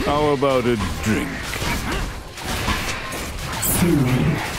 How about a drink? A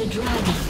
the dragon.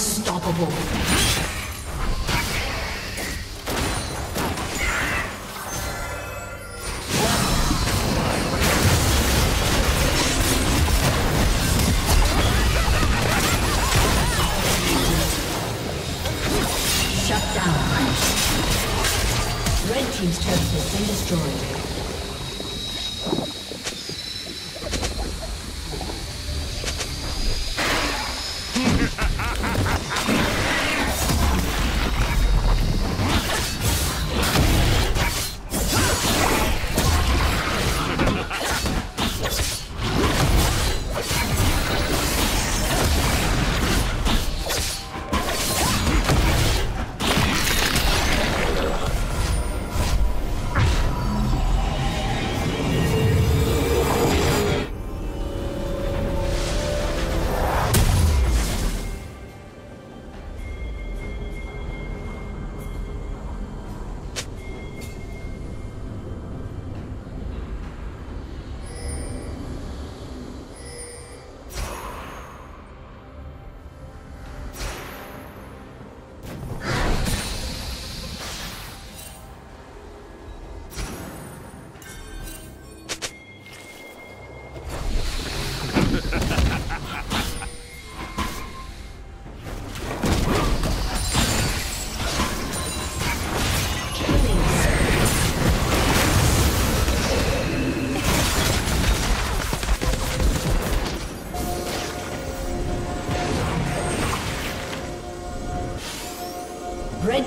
Unstoppable.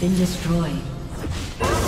Been destroyed.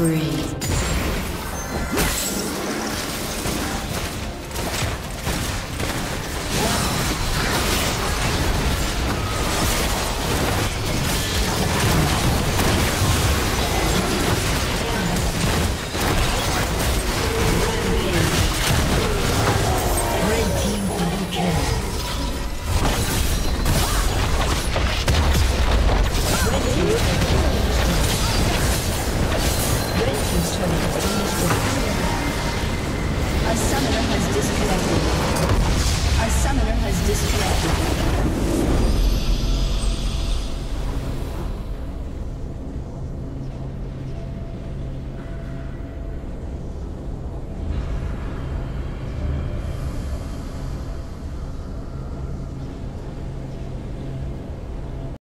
Spree.